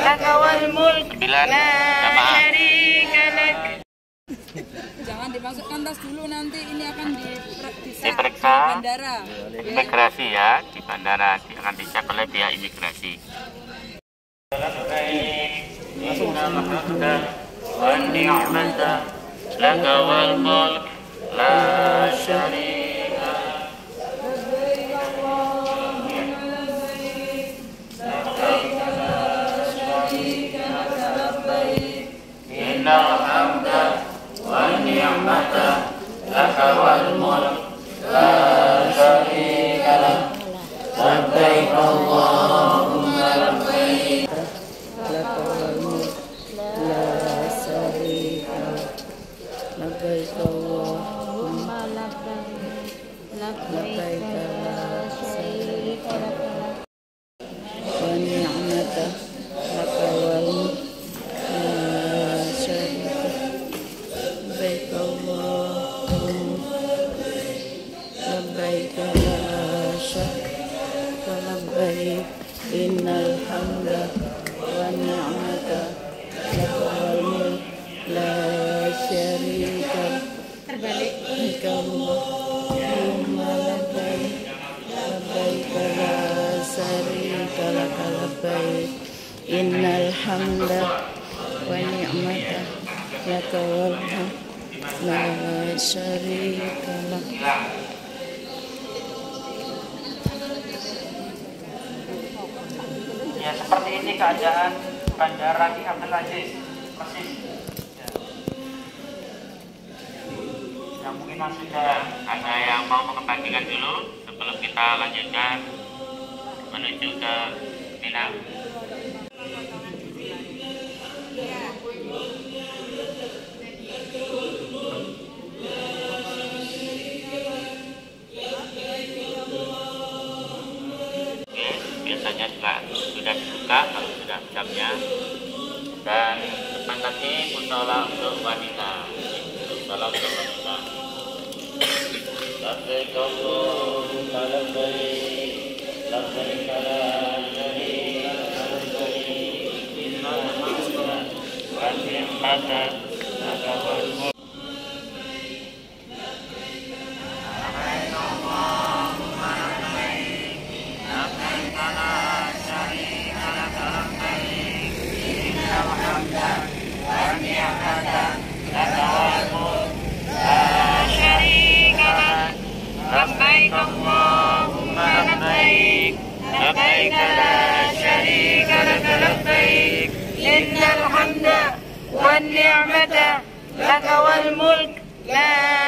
لك والملك Sembilan, لا jamaah. شريك لك Jangan dimasukkan tas dulu nanti ini akan diperiksa Diperiksa. di bandara. imigrasi ya di bandara di- akan dicek oleh pihak imigrasi. لك والملك لا شريك إن Mata lakawal mulk la syarika لبيك لا شريك لبيك إن الحمد والنعمة لك والملك لا شريك لك اللهم لبيك لبيك لا شريك لك لبيك إن الحمد والنعمة لك والملك لا شريك لك. Ya seperti ini keadaan Bandara Ki Abdul Aziz persis. Ya. Yang mungkin masih sudah ada yang mau mengembangkan dulu sebelum kita lanjutkan menuju ke Mina. Dibuka kalau sudah jamnya. Dan depan lagi musola untuk wanita. Musola untuk wanita. Ni'mata laka والنعمة لك والملك. لا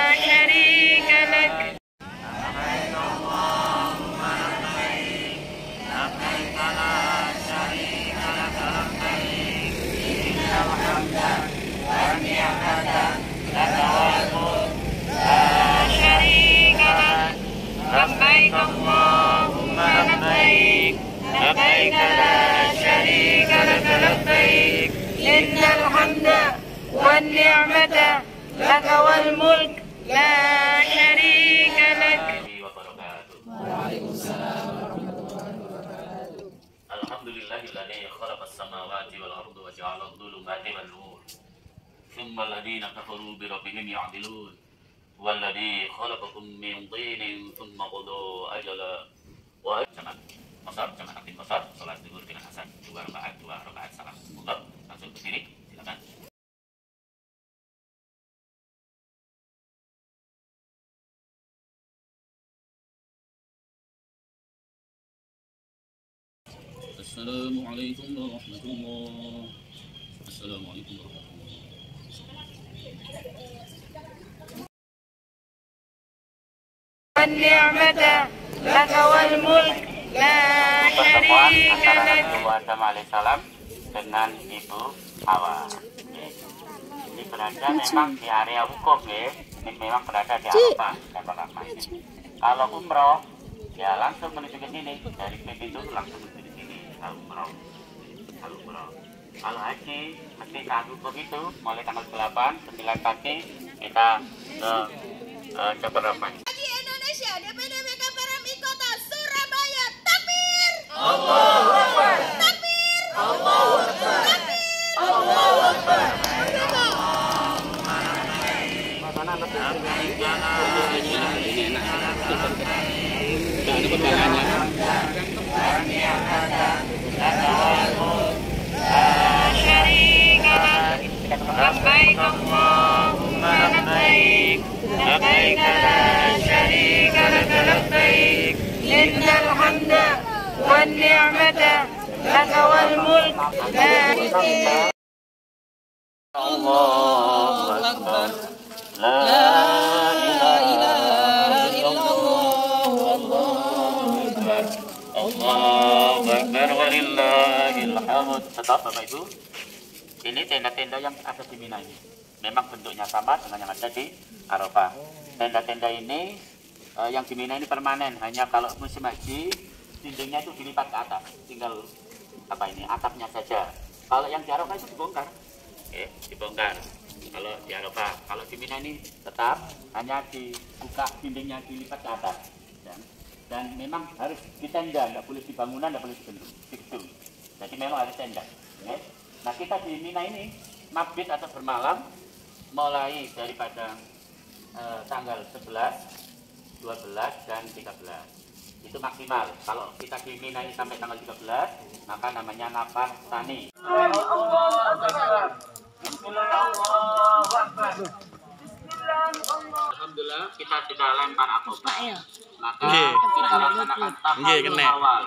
إن الحمد والنعمة لك والملك لا شريك لك الحمد لله الذي خلق السماوات والأرض وجعل الظلمات والنور ثم الذين كفروا بربهم يعدلون والذي خلقكم من طين ثم قضوا أجلا وهي جماعة Kosor, jamaah takdim kosor, sholat zuhur dengan hasan dua rakaat, dua rakaat salam. السلام عليكم ورحمة الله السلام عليكم ورحمة الله والنعمة لك والملك لا pertemuan شريك antara لك Nabi Adam alaihissalam dengan Ibu Hawa. Oke. Ini berada memang di area hukum ya. Ini memang berada di Arafah, Jabal Rahmah ini. Kalau umroh, ya langsung menuju ke sini dari pintu itu langsung menuju ke sini. Kalau kalau haji. Mesti kaku begitu. Mulai tanggal 8 9 pagi kita ke uh, Haji Indonesia DPDB Kaparam Kota Surabaya takbir Allahu Akbar. Takbir Allahu Akbar. Takbir Allahu Akbar. Allahu Akbar. لبيك اللهم لبيك لبيك لا شريك لك لبيك إن الحمد والنعمة لك والملك لا الله أكبر لا Alhamdulillah Bapak Ibu. Ini tenda-tenda yang ada di Mina ini. Memang bentuknya sama dengan yang ada di Aropa. Tenda-tenda ini uh, yang di Mina ini permanen. Hanya kalau musim haji dindingnya itu dilipat ke atas. Tinggal apa ini atapnya saja. Kalau yang di Aropa itu dibongkar. Eh, dibongkar. Kalau di Aropa. kalau di Mina ini tetap hanya dibuka dindingnya dilipat ke atas. Dan, memang harus di tenda, nggak boleh di bangunan, nggak boleh di gedung. Di gedung. Jadi memang harus tenda. Oke. Nah kita di Mina ini mabit atau bermalam mulai daripada eh, tanggal 11, 12 dan 13 itu maksimal. Kalau kita di Mina ini sampai tanggal 13, maka namanya nafas tani. Alhamdulillah kita sudah lempar akobah. Maka kita laksanakan tahallul awal.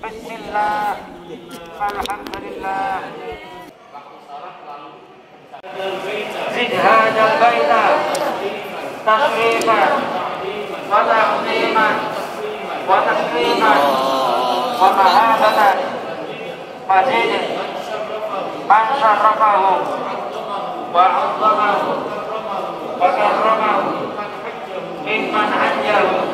Bismillah. Alhamdulillah. زد هذا البيت تشريفا وتعظيما وتكريما ومهابة مزيد من شرفه وعظمه وكرمه ممن حجه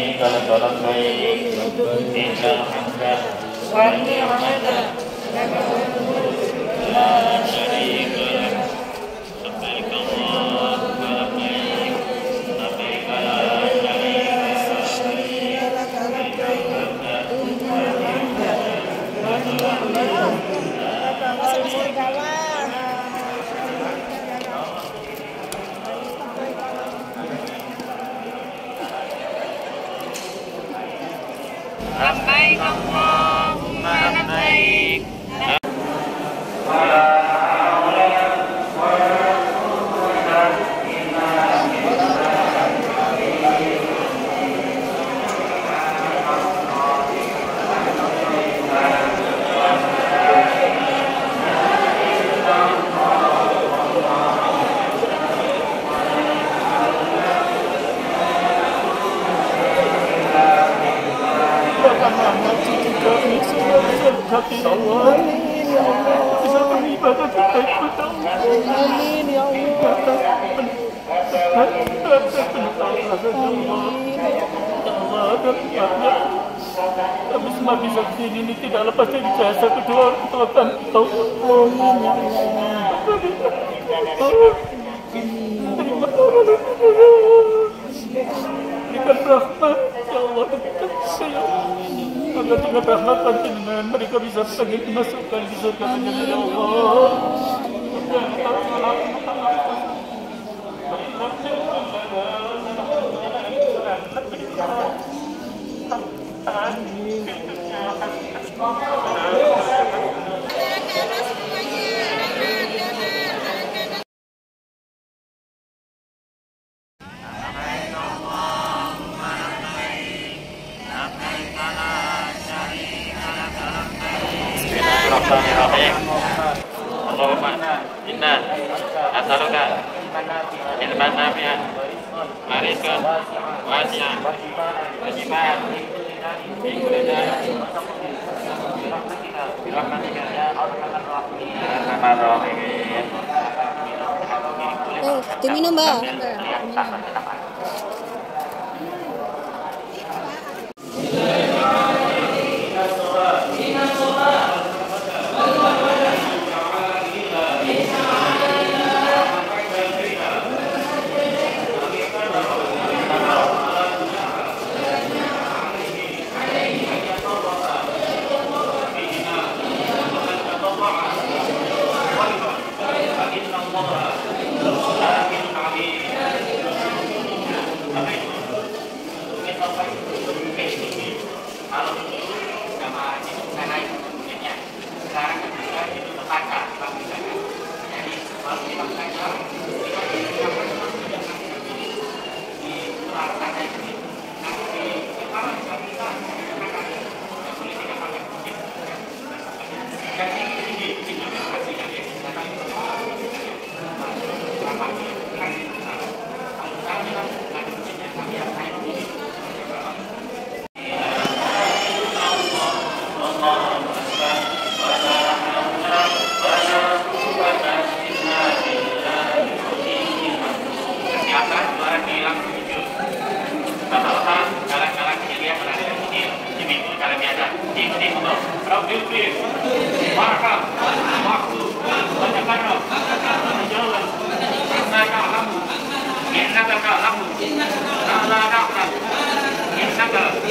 Thank you. tay công ngô cùng ngàn tay Allah amin Allah Allah ini tidak lepas dari orang tua Allah Allah Allah Agar dengan rahmat panjenengan mereka bisa pergi dimasukkan di surga dengan 两千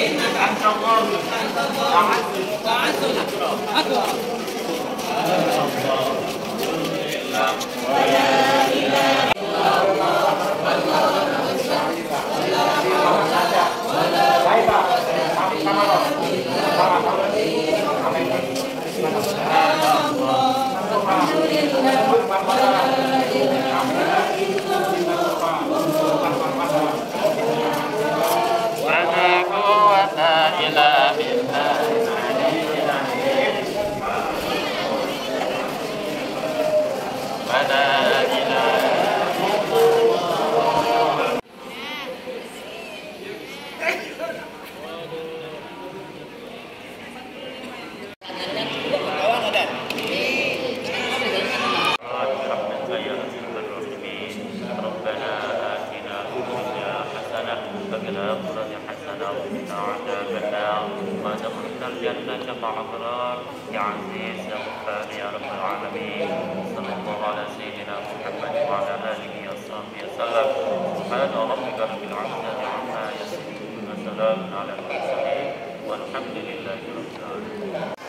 إنك أنت الله أعز لك أبرار. يا عزيز يا غفار يا رب العالمين. صلى الله على سيدنا محمد وعلى آله وصحبه وسلم. سبحان ربك رب العزة عما يصفون وسلام على المرسلين والحمد لله رب العالمين.